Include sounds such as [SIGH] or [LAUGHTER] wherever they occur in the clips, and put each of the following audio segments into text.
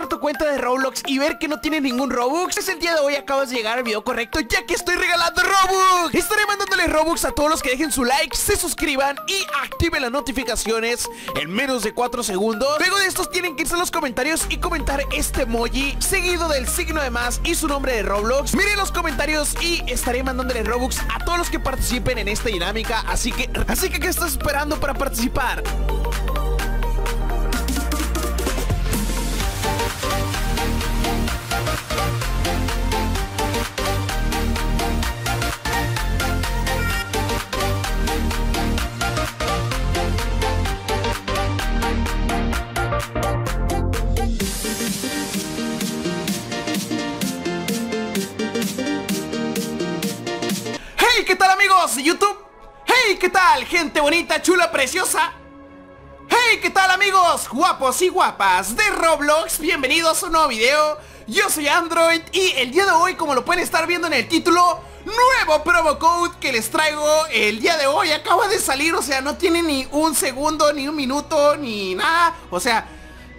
tu cuenta de Roblox y ver que no tienes ningún Robux, es el día de hoy acabas de llegar al video correcto ya que estoy regalando Robux. Estaré mandándole Robux a todos los que dejen su like, se suscriban y activen las notificaciones en menos de 4 segundos. Luego de estos tienen que irse a los comentarios y comentar este emoji seguido del signo de más y su nombre de Roblox. Miren los comentarios y estaré mandándole Robux a todos los que participen en esta dinámica. Así que, así que ¿qué estás esperando para participar? De YouTube? Hey, ¿qué tal gente bonita, chula, preciosa? Hey, ¿qué tal amigos guapos y guapas de Roblox? Bienvenidos a un nuevo video Yo soy Android y el día de hoy, como lo pueden estar viendo en el título Nuevo promo code que les traigo el día de hoy Acaba de salir, o sea, no tiene ni un segundo, ni un minuto, ni nada O sea,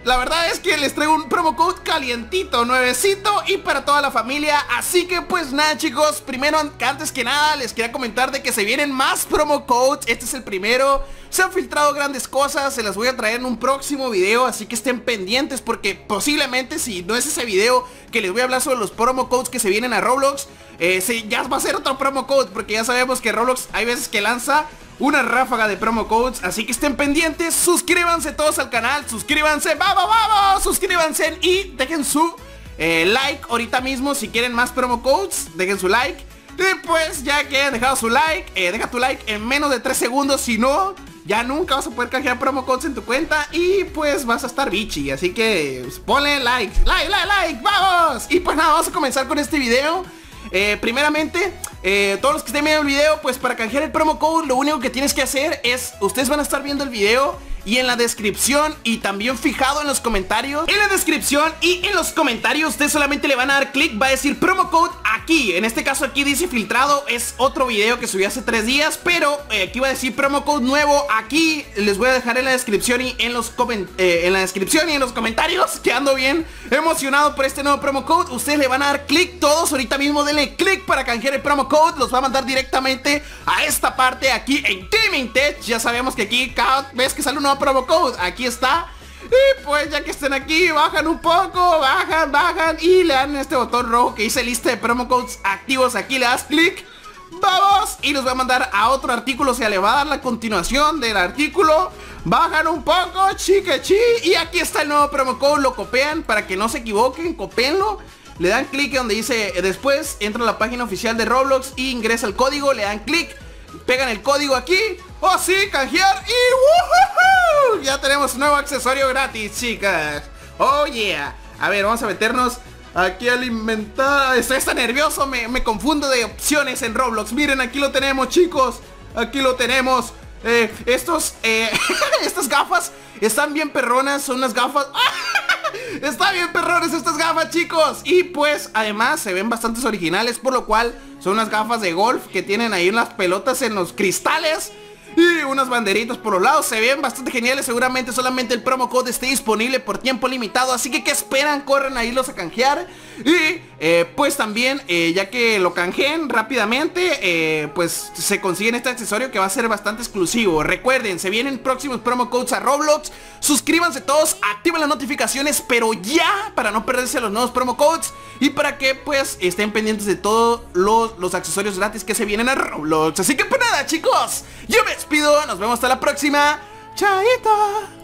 la verdad es que les traigo un promo code calientito, nuevecito y para toda la familia. Así que pues nada chicos, primero antes que nada les quería comentar de que se vienen más promo codes. Este es el primero, se han filtrado grandes cosas, se las voy a traer en un próximo video Así que estén pendientes porque posiblemente si no es ese video que les voy a hablar sobre los promo codes que se vienen a Roblox eh, Ya va a ser otro promo code porque ya sabemos que Roblox hay veces que lanza una ráfaga de promo codes Así que estén pendientes, suscríbanse todos al canal Suscríbanse, vamos, vamos Suscríbanse y dejen su eh, like ahorita mismo Si quieren más promo codes, dejen su like Y pues ya que han dejado su like eh, Deja tu like en menos de 3 segundos Si no, ya nunca vas a poder canjear promo codes en tu cuenta Y pues vas a estar bichi Así que pues, ponle like, like, like, like ¡Vamos! Y pues nada, vamos a comenzar con este video eh, primeramente, eh, todos los que estén viendo el video, pues para canjear el promo code, lo único que tienes que hacer es, ustedes van a estar viendo el video y en la descripción y también fijado en los comentarios. En la descripción y en los comentarios ustedes solamente le van a dar clic, va a decir promo code aquí En este caso aquí dice filtrado, es otro video que subí hace tres días Pero eh, aquí va a decir promo code nuevo aquí Les voy a dejar en la descripción y en los eh, en la descripción y en los comentarios [LAUGHS] Que ando bien emocionado por este nuevo promo code Ustedes le van a dar clic todos, ahorita mismo denle clic para canjear el promo code Los va a mandar directamente a esta parte aquí en Gaming Tech Ya sabemos que aquí cada vez que sale un nuevo promo code, aquí está y pues ya que estén aquí, bajan un poco, bajan, bajan y le dan este botón rojo que dice lista de promo codes activos, aquí le das clic Vamos y los voy a mandar a otro artículo, o sea, le va a dar la continuación del artículo Bajan un poco, chique chi Y aquí está el nuevo promo code, lo copian para que no se equivoquen, copienlo Le dan clic donde dice después, entra a la página oficial de Roblox y ingresa el código, le dan clic Pegan el código aquí ¡Oh sí! ¡Canjear! ¡Y! Ya tenemos un nuevo accesorio gratis, chicas. ¡Oh yeah! A ver, vamos a meternos aquí al inventar Estoy hasta nervioso, me, me, confundo de opciones en Roblox. Miren, aquí lo tenemos, chicos. Aquí lo tenemos. Eh, Estos, eh, [LAUGHS] estas gafas están bien perronas Son unas gafas... [LAUGHS] Están bien perrones estas gafas chicos. Y pues además se ven bastantes originales Por lo cual son unas gafas de golf Que tienen ahí unas pelotas en los cristales y unas banderitas por los lados Se ven bastante geniales. Seguramente solamente el promo code esté disponible por tiempo limitado Así que ¿qué esperan? Corren a irlos a canjear. Y eh, pues también eh, ya que lo canjeen rápidamente eh, Pues se consiguen este accesorio que va a ser bastante exclusivo. Recuerden, se vienen próximos promo codes a Roblox. Suscríbanse todos, activen las notificaciones Pero ya, para no perderse los nuevos promo codes Y para que pues estén pendientes de todos los, los accesorios gratis que se vienen a Roblox. Así que pues nada chicos, yo me nos vemos hasta la próxima. Chaito.